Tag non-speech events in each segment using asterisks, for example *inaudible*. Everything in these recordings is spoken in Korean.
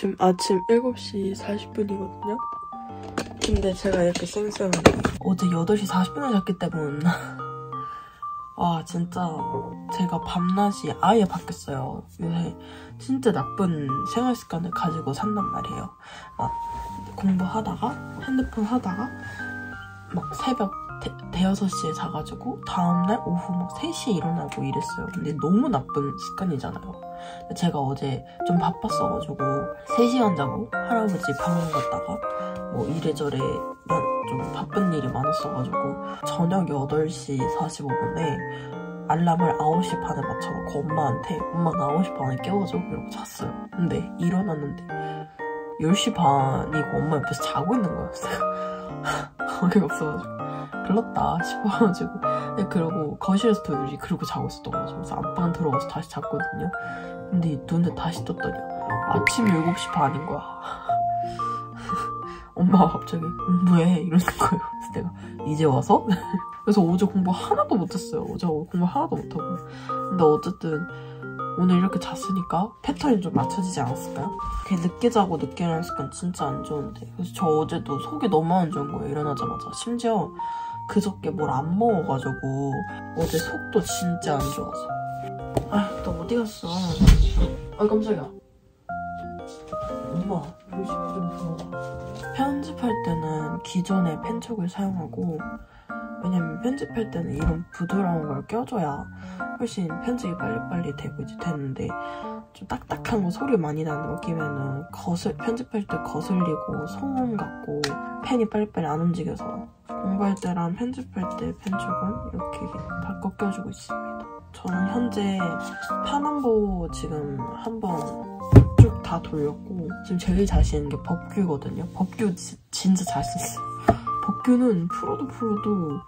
지금 아침 7시 40분이거든요. 근데 제가 이렇게 쌩쌩 어제 8시 40분에 잤기 때문에 와 진짜 제가 밤낮이 아예 바뀌었어요. 요새 진짜 나쁜 생활 습관을 가지고 산단 말이에요. 막 공부하다가 핸드폰 하다가 막 새벽 대, 대여섯 시에 자가지고 다음날 오후 막 3시에 일어나고 이랬어요. 근데 너무 나쁜 습관이잖아요. 제가 어제 좀 바빴어가지고 3시간 자고 할아버지 병원 갔다가 뭐 이래저래 좀 바쁜 일이 많았어가지고 저녁 8시 45분에 알람을 9시 반에 맞춰놓고 엄마한테 엄마가 9시 반에 깨워줘 이러고 잤어요. 근데 일어났는데 10시 반이고 엄마 옆에서 자고 있는 거였어요. *laughs* 어이가 없어가지고 글렀다 싶어가지고 네, 그러고 거실에서 더 유리 그러고 자고 있었던 거죠. 그래서 안방 들어가서 다시 잤거든요. 근데 눈을 다시 떴더니 아침 7시 반인 거야. *laughs* 엄마가 갑자기 공부해 이러는 거예요. 그래서 내가 이제 와서? *laughs* 그래서 어제 공부 하나도 못했어요. 어제 공부 하나도 못하고. 근데 어쨌든 오늘 이렇게 잤으니까 패턴이 좀 맞춰지지 않았을까요? 이렇게 늦게 자고 늦게 일어날 습관 진짜 안 좋은데. 그래서 저 어제도 속이 너무 안 좋은 거예요 일어나자마자. 심지어 그저께 뭘 안 먹어가지고 어제 속도 진짜 안 좋아서. 아너 어디 갔어? 아 깜짝이야. 엄마 편집할 때는 기존의 펜촉을 사용하고 왜냐면 편집할 때는 이런 부드러운 걸 껴줘야 훨씬 편집이 빨리빨리 되고 이제 되는데 좀 딱딱한 거 소리 많이 나는 거 끼면은 거슬 편집할 때 거슬리고 소음 같고 펜이 빨리빨리 안 움직여서 공부할 때랑 편집할 때 펜촉은 이렇게 바꿔 껴주고 있습니다. 저는 현재 파남보 지금 한번 쭉 다 돌렸고 지금 제일 자신 있는 게 법규거든요. 법규 지, 진짜 자신 있어요. 법규는 풀어도 풀어도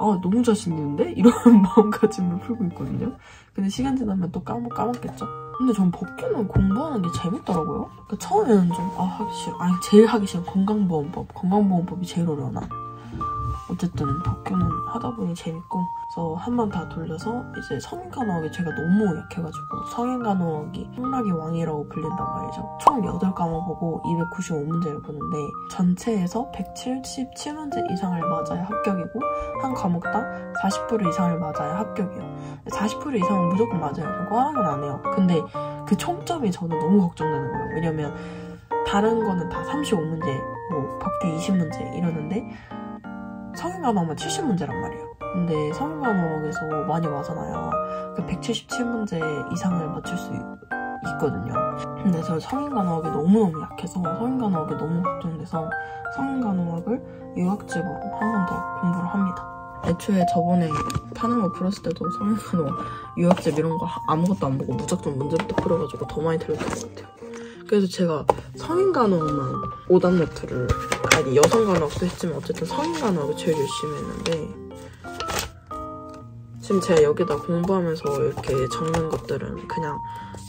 아 너무 자신 있는데? 이런 *laughs* 마음가짐을 풀고 있거든요. 근데 시간 지나면 또 까먹, 까먹겠죠? 근데 전 법규는 공부하는 게 재밌더라고요. 그러니까 처음에는 좀 아 하기 싫어. 아니 제일 하기 싫은 건강보험법. 건강보험법이 제일 어려워 나. 어쨌든 법규는 하다 보니 재밌고 그래서 한 번 다 돌려서 이제 성인 간호학이 제가 너무 약해가지고 성인 간호학이 성락의 왕이라고 불린단 말이죠. 총 8과목 보고 295문제를 보는데 전체에서 177문제 이상을 맞아야 합격이고 한 과목당 40% 이상을 맞아야 합격이에요. 40% 이상은 무조건 맞아요. 과랑은 안 해요. 근데 그 총점이 저는 너무 걱정되는 거예요. 왜냐면 다른 거는 다 35문제, 뭐 법규 20문제 이러는데 성인간호학만 70문제란 말이에요. 근데 성인간호학에서 많이 맞아놔야 그 177문제 이상을 맞출 수 있거든요. 근데 저 성인 간호학이 너무너무 약해서 성인 간호학이 너무 걱정돼서 성인 간호학을 유학집으로 한 번 더 공부를 합니다. 애초에 저번에 파나마 풀었을 때도 성인 간호학 유학집 이런 거 아무것도 안 보고 무작정 문제부터 풀어가지고 더 많이 틀렸던 것 같아요. 그래서 제가 성인 간호학만 5단 노트를 아니 여성 간호학도 했지만 어쨌든 성인 간호학을 제일 열심히 했는데 지금 제가 여기다 공부하면서 이렇게 적는 것들은 그냥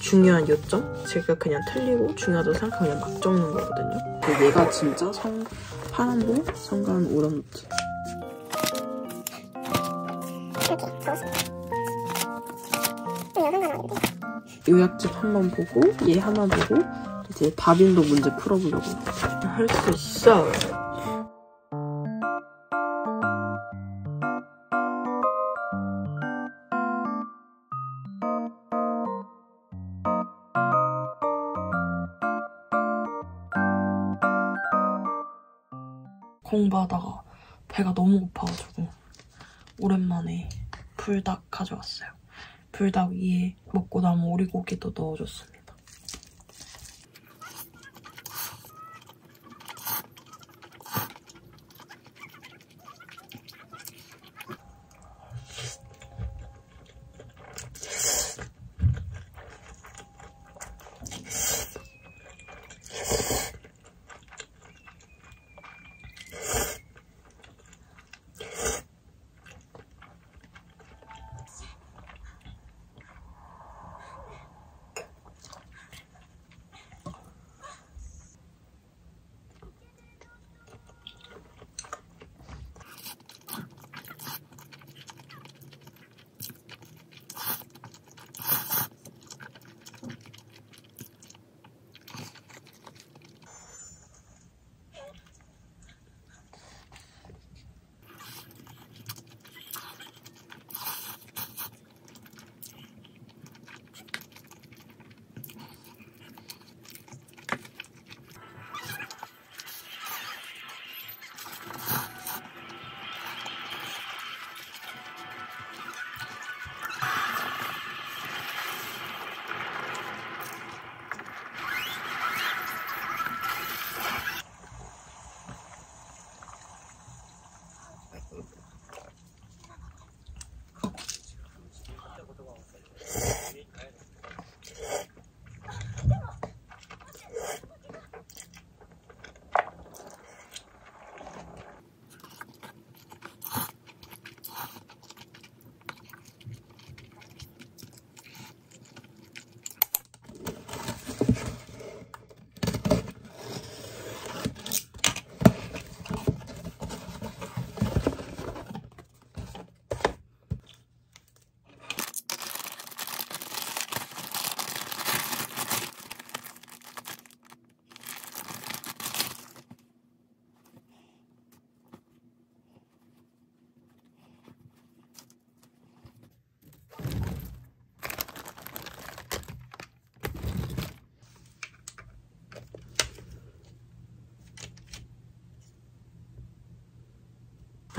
중요한 요점? 제가 그냥 틀리고 중요하다고 생각하고 그냥 막 적는 거거든요. 얘가 진짜 성, 파란보 성간 5단 노트. 이렇게 적었습니다. 여성 간호학인데 요약집 한번 보고 얘 하나 보고 이제 다빈도 문제 풀어보려고. 할 수 있어. 공부하다가 배가 너무 고파가지고 오랜만에 불닭 가져왔어요 불닭 위에 먹고 남은 오리고기도 넣어줬습니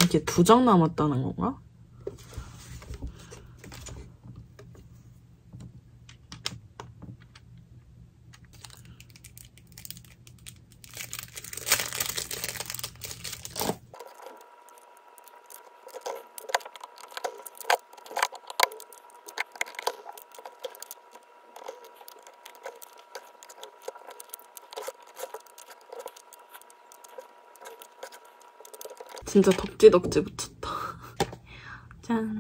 이게 두 장 남았다는 건가? 진짜 덕지덕지 붙였다. *laughs* 짠.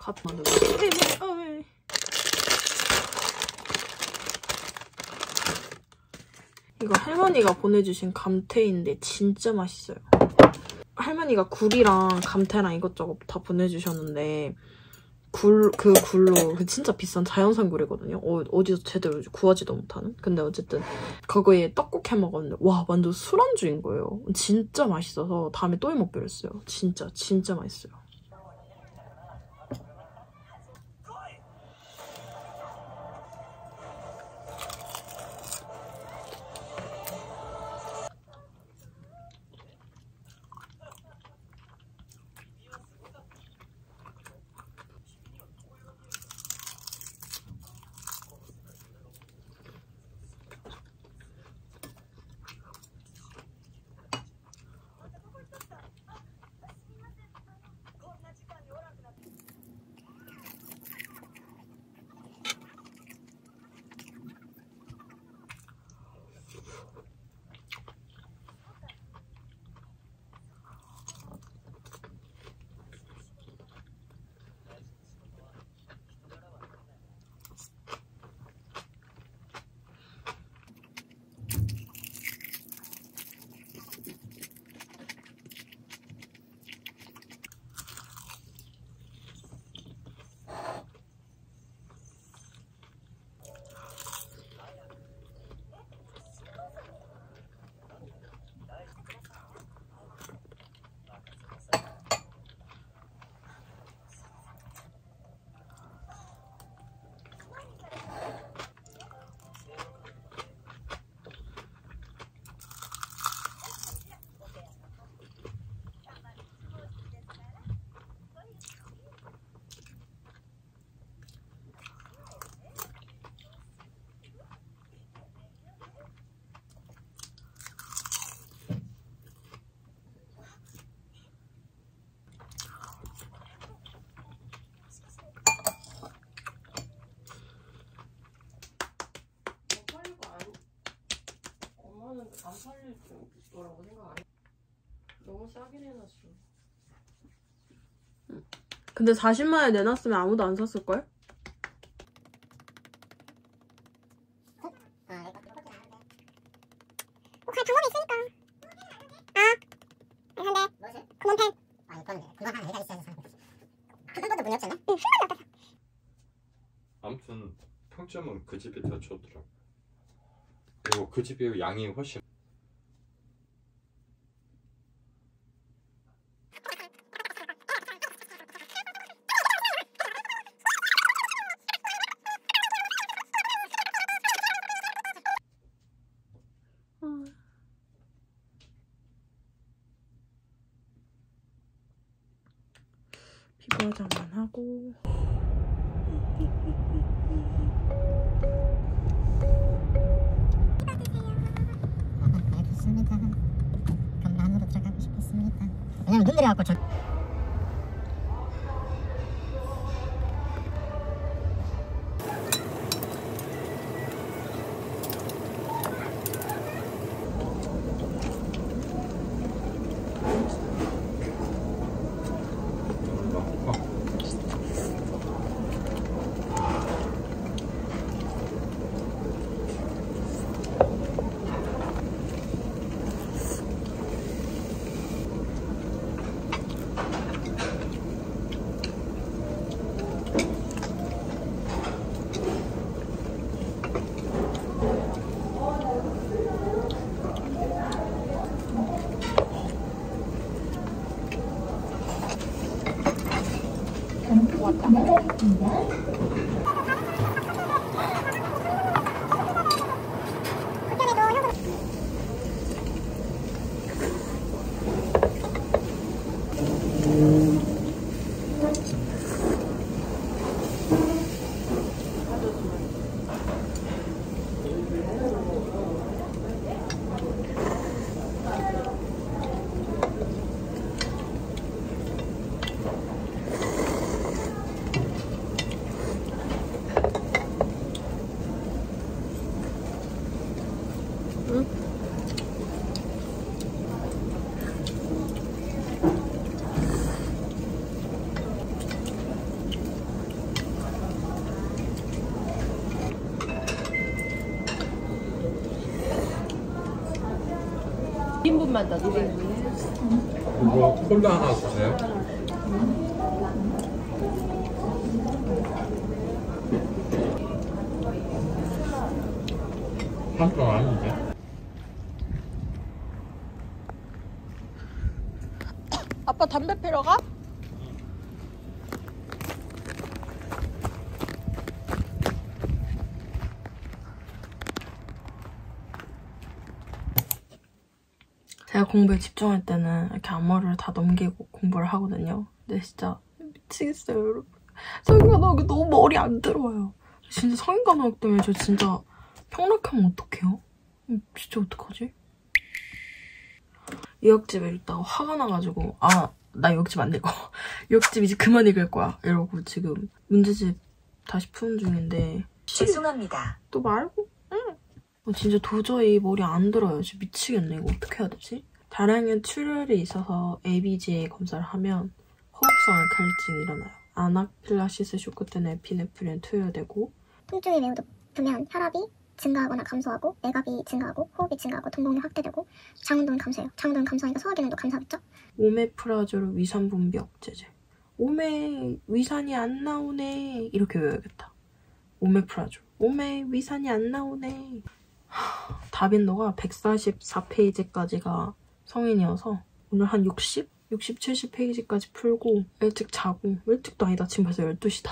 갓 만들어. 이거 할머니가 보내주신 감태인데 진짜 맛있어요. 할머니가 굴이랑 감태랑 이것저것 다 보내주셨는데 굴, 그 굴로 그 진짜 비싼 자연산 굴이거든요. 어, 어디서 제대로 구하지도 못하는. 근데 어쨌든 그거에 떡국 해 먹었는데 와 완전 술안주인 거예요. 진짜 맛있어서 다음에 또 해 먹기로 했어요. 진짜 진짜 맛있어요. 안 팔릴 거라고 생각 안 해. 너무 싸긴 해놨어. 근데 40만에 내놨으면 아무도 안 샀을걸? 어. 아. 아. 아무튼 평점은 그 집이 더 좋더라고. 그리고 그 집이 양이 훨씬 화장만 하고 알겠습니다. 그럼 안으로 들어가고 싶었습니다. 왜냐면 눈 내려갖고 저. 나가겠습니다. 이거 콜라 하나 주세요. 한병 아닌데? 아빠 담배 피러 가? 제가 공부에 집중할 때는 이렇게 앞머리를 다 넘기고 공부를 하거든요. 근데 진짜 미치겠어요, 여러분. 성인간호학이 너무 머리 안 들어와요. 진짜 성인간호학 때문에 저 진짜 평락하면 어떡해요? 음, 진짜 어떡하지? 유학집에 읽다가 화가 나가지고 아나 유학집 안 읽어 유학집 *laughs* 이제 그만 읽을 거야 이러고 지금 문제집 다시 푸는 중인데 죄송합니다. 또 말고 응. 어, 진짜 도저히 머리 안 들어요 진짜 미치겠네 이거 어떻게 해야 되지? 다량의 출혈이 있어서 ABGA 검사를 하면 호흡성 알칼리증이 일어나요 아나필라시스 쇼크 때는 에피네프린 투여되고 통증이 매우 높으면 혈압이 증가하거나 감소하고 내갑이 증가하고 호흡이 증가하고 동공이 확대되고 장운동이 감소해요. 장운동이 감소하니까 소화 기능도 감소하겠죠? 오메프라졸 위산 분비 억제제. 오메 위산이 안 나오네. 이렇게 외워야겠다. 오메프라졸. 오메 위산이 안 나오네. 하, 다빈도가 144페이지까지가 성인이어서 오늘 한 60? 60, 70페이지까지 풀고 일찍 자고 일찍도 아니다. 지금 벌써 12시다.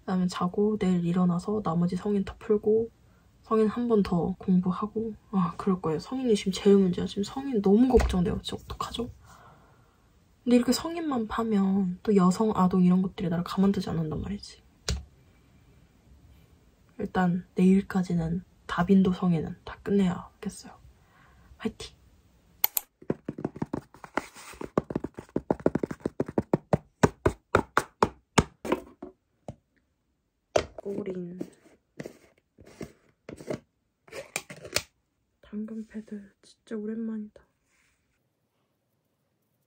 그다음에 자고 내일 일어나서 나머지 성인 다 풀고 성인 한 번 더 공부하고 아 그럴 거예요. 성인이 지금 제일 문제야. 지금 성인 너무 걱정돼요. 진짜 어떡하죠? 근데 이렇게 성인만 파면 또 여성, 아동 이런 것들이 나를 가만두지 않는단 말이지. 일단 내일까지는 다빈도 성인은 다 끝내야겠어요. 화이팅! 꼬린 당근 패드 진짜 오랜만이다.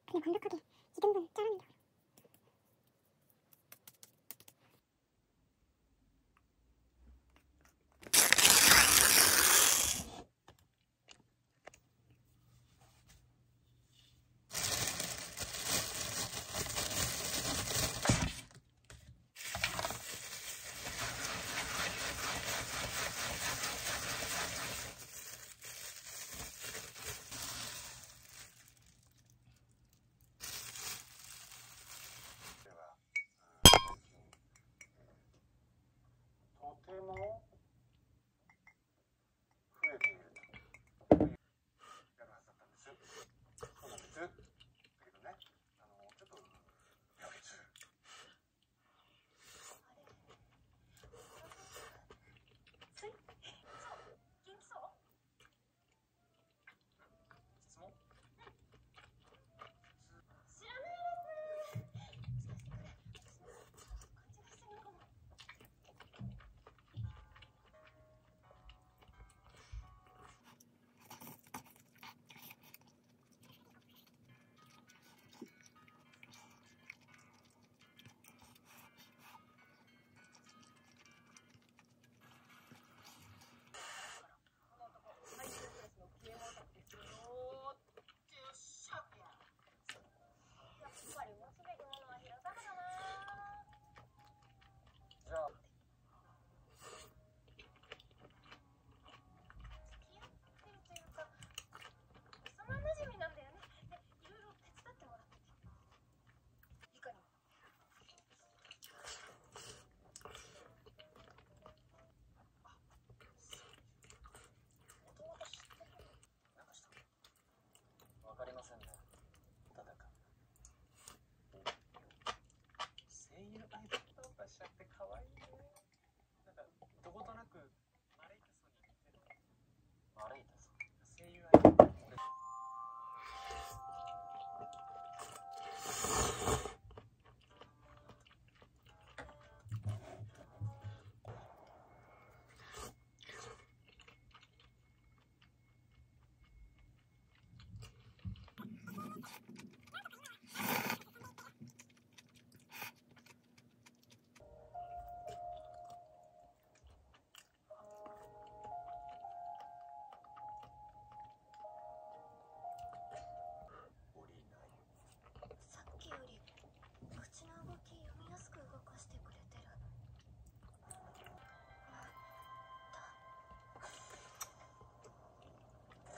그냥 완벽하게 이 정도는 짜릅니다.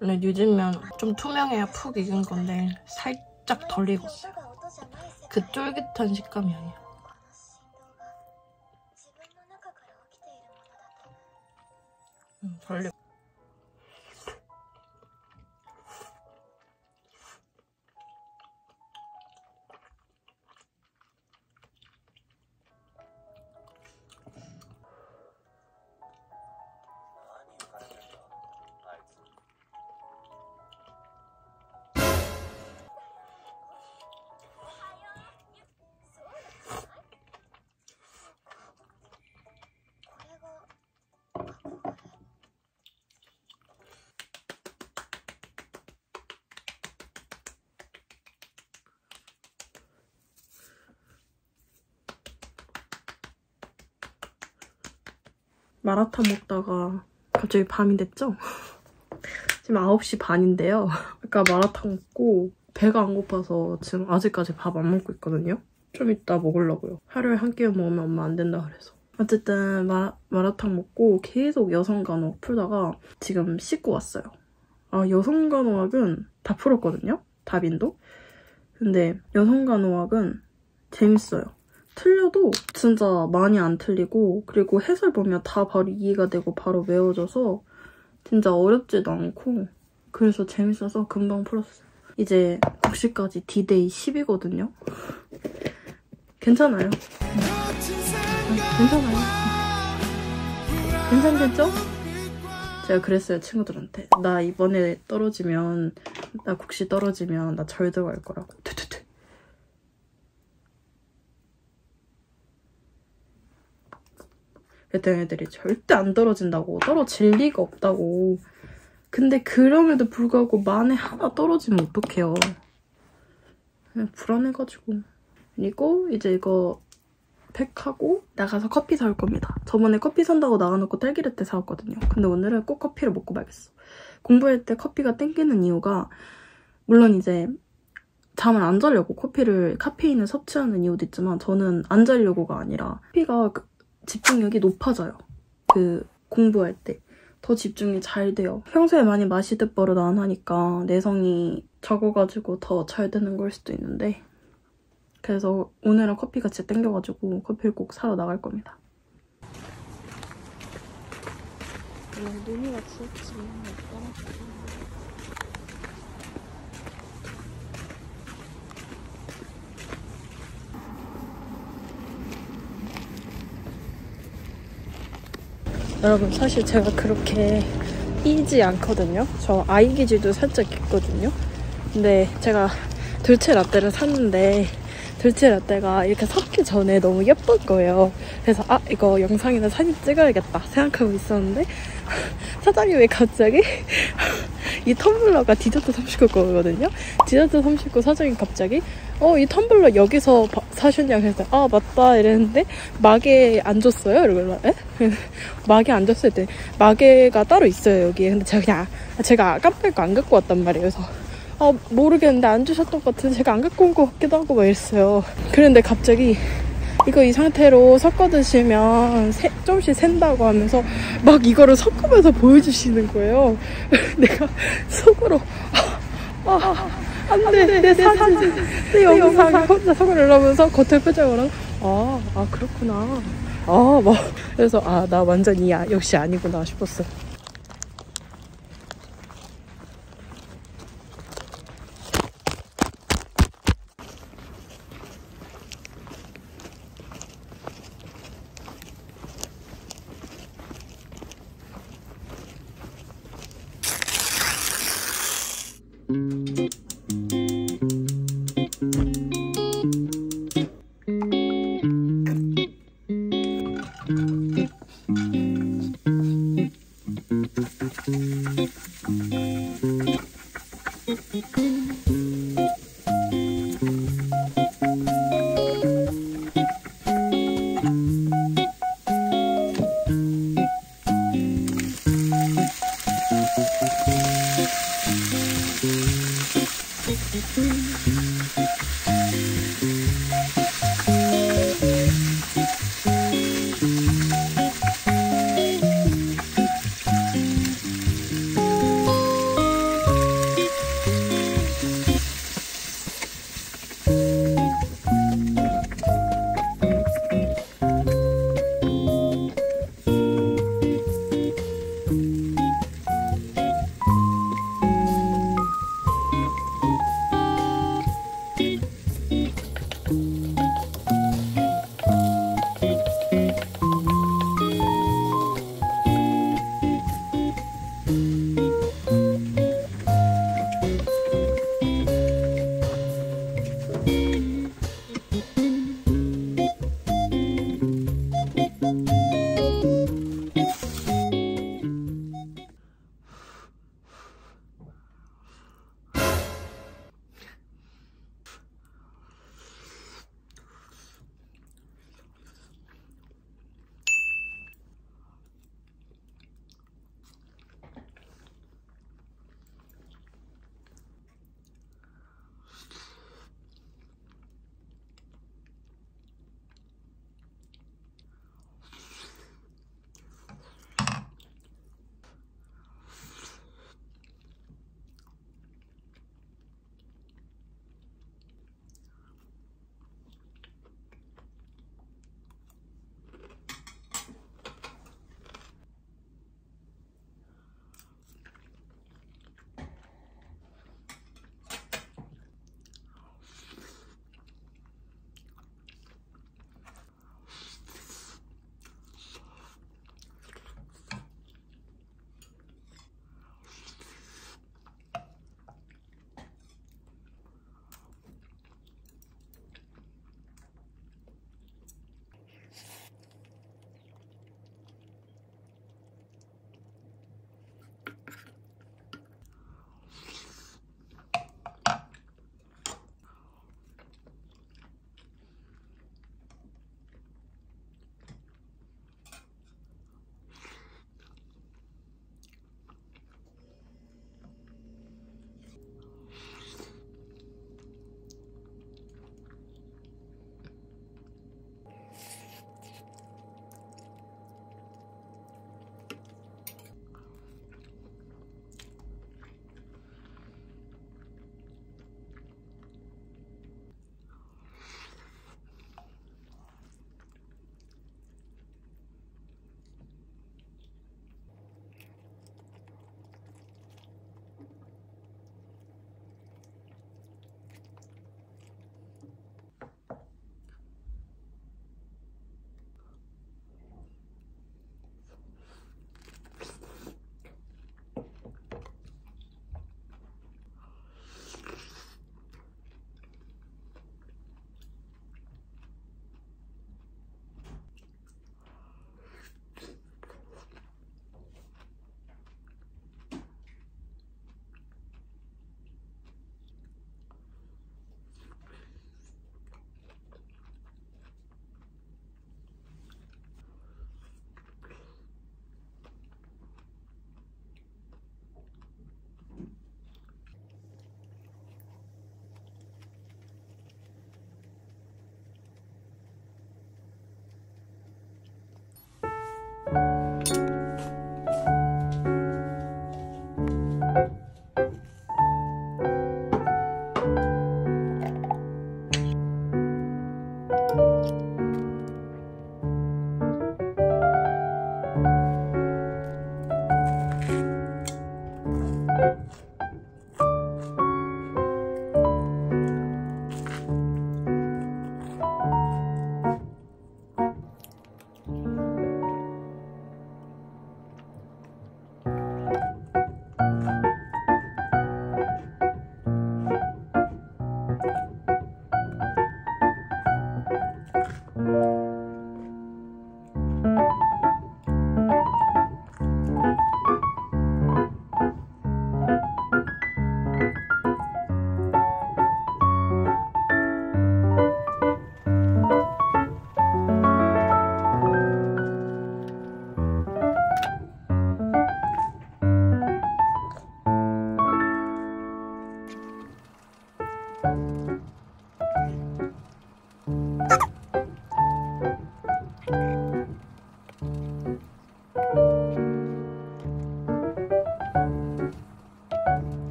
원래 뉴진면 좀 투명해야 푹 익은 건데 살짝 덜 익었어요. 그 쫄깃한 식감이 아니야. 마라탕 먹다가 갑자기 밤이 됐죠? *laughs* 지금 9시 반인데요. 아까 마라탕 먹고 배가 안 고파서 지금 아직까지 밥 안 먹고 있거든요. 좀 이따 먹으려고요. 하루에 한 끼만 먹으면 엄마 안 된다 그래서. 어쨌든 마, 마라탕 먹고 계속 여성간호학 풀다가 지금 씻고 왔어요. 아 여성간호학은 다 풀었거든요. 답인도. 근데 여성간호학은 재밌어요. 틀려도 진짜 많이 안 틀리고 그리고 해설 보면 다 바로 이해가 되고 바로 외워져서 진짜 어렵지도 않고 그래서 재밌어서 금방 풀었어요. 이제 국시까지 D-Day 10이거든요. 괜찮아요. 괜찮아요. 괜찮겠죠? 제가 그랬어요 친구들한테 나 이번에 떨어지면 나 국시 떨어지면 나 절대 갈 거라고 투투투 그랬더니 애들이 절대 안 떨어진다고 떨어질 리가 없다고. 근데 그럼에도 불구하고 만에 하나 떨어지면 어떡해요? 그냥 불안해가지고. 그리고 이제 이거 팩하고 나가서 커피 사올 겁니다. 저번에 커피 산다고 나가놓고 딸기라떼 사왔거든요. 근데 오늘은 꼭 커피를 먹고 말겠어. 공부할 때 커피가 땡기는 이유가 물론 이제 잠을 안 자려고 커피를 카페인을 섭취하는 이유도 있지만 저는 안 자려고가 아니라 커피가 그 집중력이 높아져요. 그 공부할 때. 더 집중이 잘 돼요. 평소에 많이 마시듯 버릇 안 하니까 내성이 적어가지고 더 잘 되는 걸 수도 있는데 그래서 오늘은 커피가 진짜 땡겨가지고 커피를 꼭 사러 나갈 겁니다. 눈이 같이 여러분 사실 제가 그렇게 이지 않거든요. 저 아이 기질도 살짝 있거든요. 근데 제가 돌체 라떼를 샀는데 돌체 라떼가 이렇게 섞기 전에 너무 예쁜 거예요. 그래서 아 이거 영상이나 사진 찍어야겠다 생각하고 있었는데 *laughs* 사장님이 갑자기 이 텀블러가 디저트 39 거거든요. 디저트 39 사장님 갑자기 어 이 텀블러 여기서 바, 사셨냐? 그래서 아 맞다. 이랬는데 마개 안 줬어요? 이러길래 에? *laughs* 마개 안 줬어요 했더니 마개가 따로 있어요 여기에. 근데 제가 그냥 아, 제가 깜빡이고 안 갖고 왔단 말이에요. 그래서 아 모르겠는데 안 주셨던 것 같은데 제가 안 갖고 온 것 같기도 하고. 막 이랬어요. 그런데 갑자기 이거 이 상태로 섞어 드시면 세, 조금씩 샌다고 하면서 막 이거를 섞으면서 보여주시는 거예요. *laughs* 내가 속으로 아, 아, 안 돼, 내, 내 사진, 내 영상 혼자 속을 이러면서 겉을 표정으로 아, 아 그렇구나. 아, 막 그래서 아, 나 완전히 아, 역시 아니구나 싶었어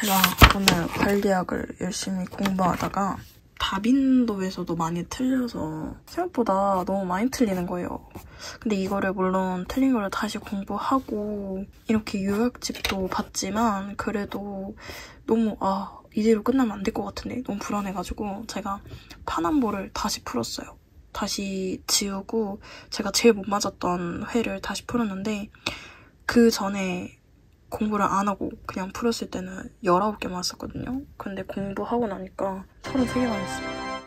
제가 오늘 관리학을 열심히 공부하다가 다빈도에서도 많이 틀려서 생각보다 너무 많이 틀리는 거예요. 근데 이거를 물론 틀린 거를 다시 공부하고 이렇게 요약집도 봤지만 그래도 너무 아 이대로 끝나면 안 될 것 같은데 너무 불안해가지고 제가 파남보를 다시 풀었어요. 다시 지우고 제가 제일 못 맞았던 회를 다시 풀었는데 그 전에 공부를 안 하고 그냥 풀었을 때는 19개 맞았거든요. 근데 공부하고 나니까 33개 맞았어요.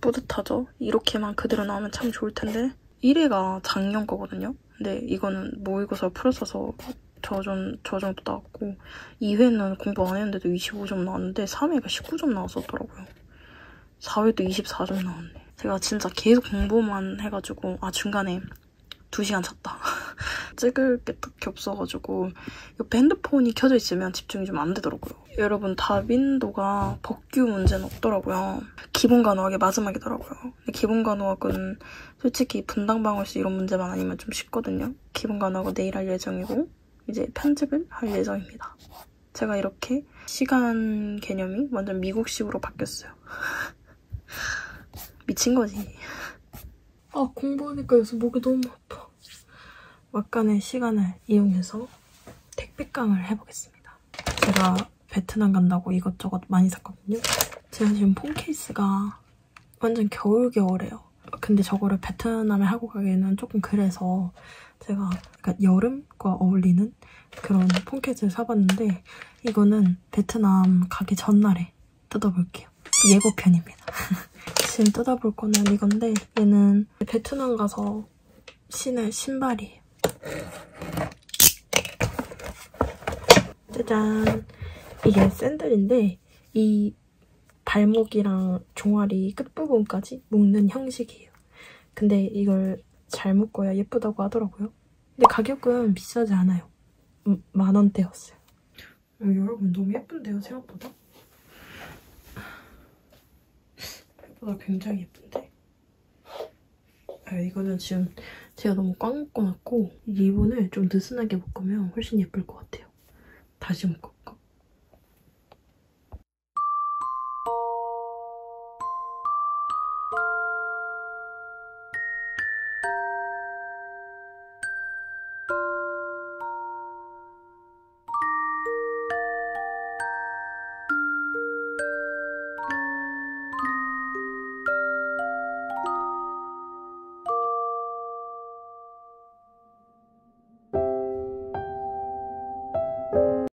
뿌듯하죠? 이렇게만 그대로 나오면 참 좋을 텐데 1회가 작년 거거든요. 근데 이거는 모의고사 풀었어서 저, 정, 저 정도 나왔고 2회는 공부 안 했는데도 25점 나왔는데 3회가 19점 나왔었더라고요. 4회도 24점 나왔네. 제가 진짜 계속 공부만 해가지고 아 중간에 2시간 잤다. *laughs* *laughs* 찍을 게 딱히 없어가지고 옆에 핸드폰이 켜져 있으면 집중이 좀 안 되더라고요. 여러분 다빈도가 법규 문제는 없더라고요. 기본 간호학이 마지막이더라고요. 근데 기본 간호학은 솔직히 분당 방울수 이런 문제만 아니면 좀 쉽거든요. 기본 간호학은 내일 할 예정이고 이제 편집을 할 예정입니다. 제가 이렇게 시간 개념이 완전 미국식으로 바뀌었어요. *laughs* 미친 거지. 아 공부하니까 요새 목이 너무 아파. 막간의 시간을 이용해서 택배깡을 해보겠습니다. 제가 베트남 간다고 이것저것 많이 샀거든요. 제가 지금 폰 케이스가 완전 겨울겨울해요. 근데 저거를 베트남에 하고 가기에는 조금 그래서 제가 여름과 어울리는 그런 폰 케이스를 사봤는데 이거는 베트남 가기 전날에 뜯어볼게요. 예고편입니다. *laughs* 지금 뜯어볼 거는 이건데 얘는 베트남 가서 신을 신발이에요. 짜잔! 이게 샌들인데 이 발목이랑 종아리 끝부분까지 묶는 형식이에요. 근데 이걸 잘 묶어야 예쁘다고 하더라고요. 근데 가격은 비싸지 않아요. 음, 만 원대였어요. 어, 여러분 너무 예쁜데요, 생각보다? 생각보다 굉장히 예쁜데? 아, 이거는 지금 제가 너무 꽉 묶어놨고 이 리본을 좀 느슨하게 묶으면 훨씬 예쁠 것 같아요. 다시 묶어.